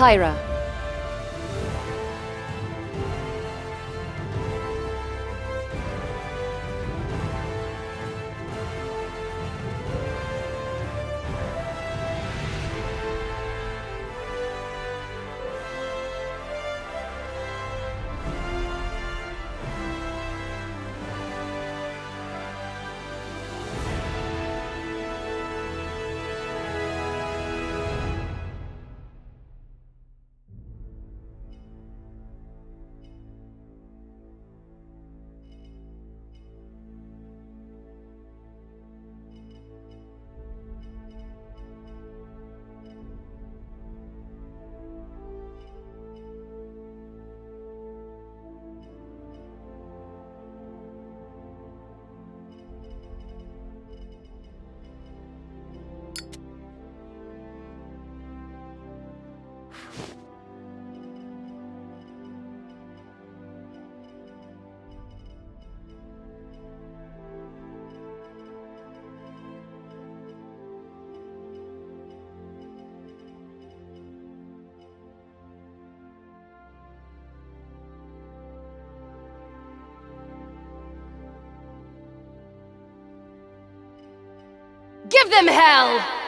Tyra. Them hell!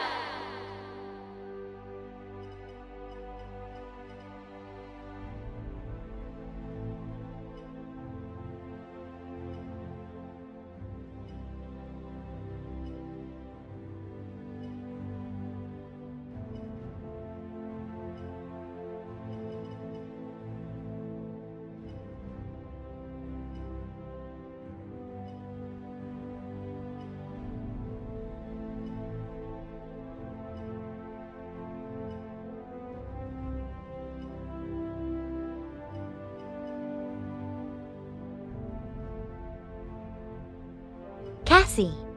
Cassie.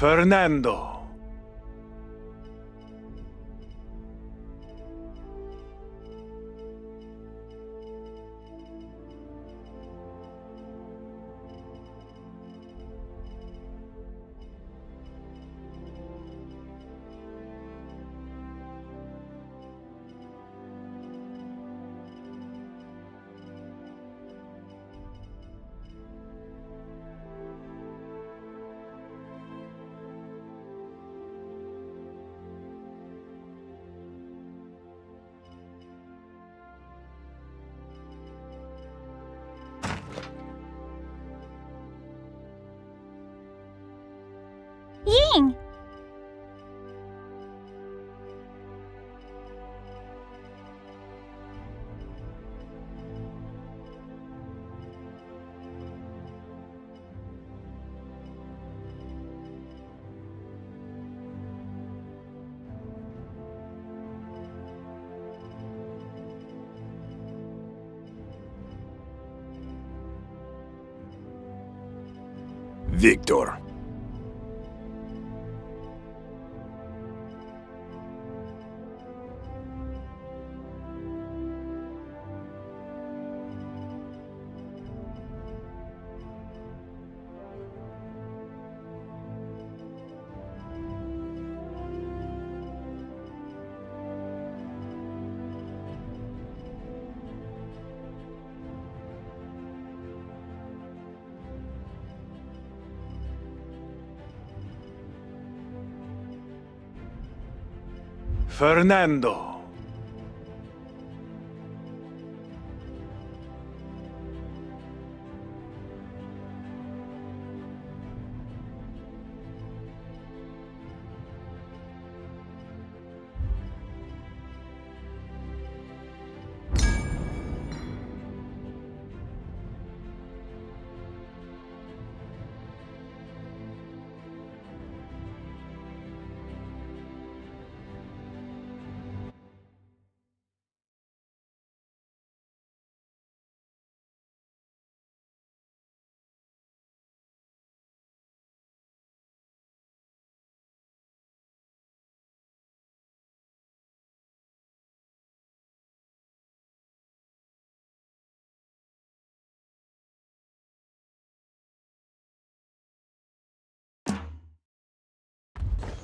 Fernando. Victor. Fernando.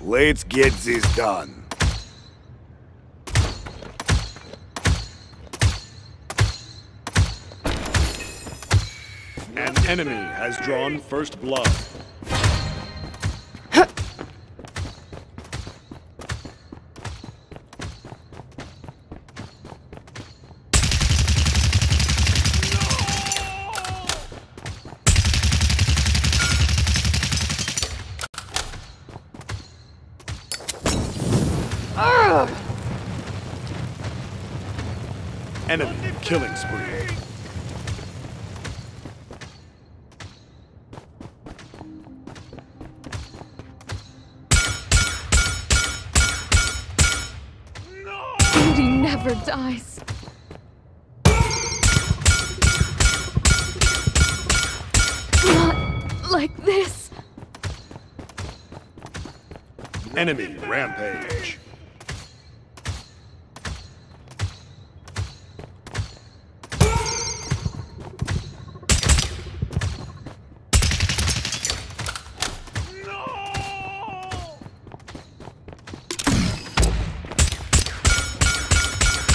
Let's get this done. An enemy has drawn first blood. Enemy killing spree. Beauty never dies. Not like this. Enemy rampage.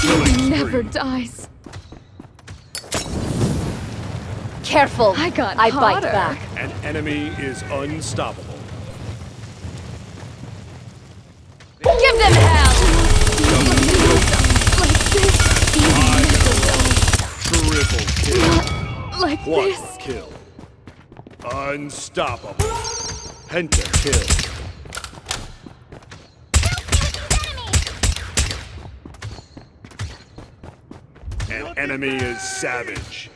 Beauty never dies. Careful. I got I bite back. An enemy is unstoppable. Give them hell! Like this. Triple kill. Not like this. Kill. Unstoppable. Pentakill. An enemy is savage.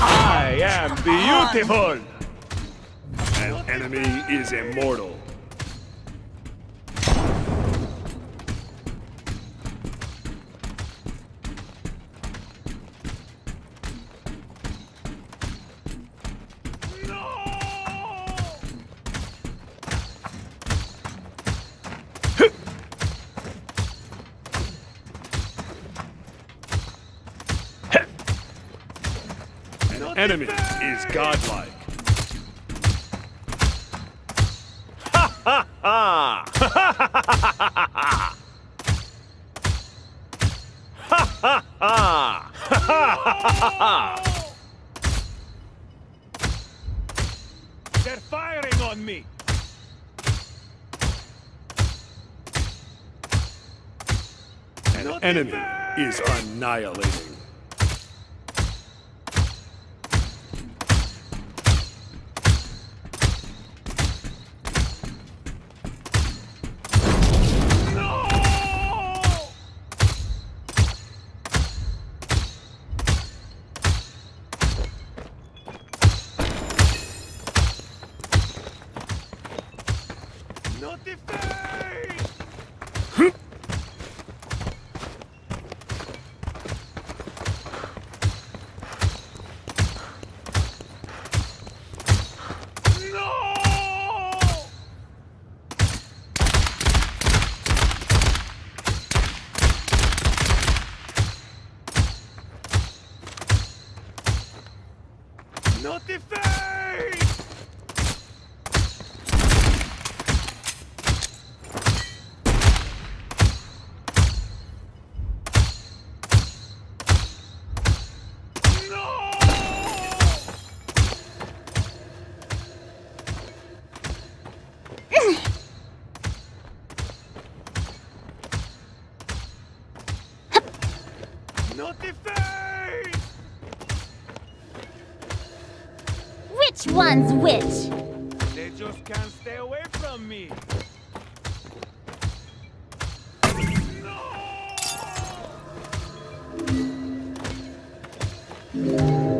I am beautiful. An enemy is immortal. An enemy is godlike. They're firing on me. An enemy is annihilating. Not the face! One's which? They just can't stay away from me. No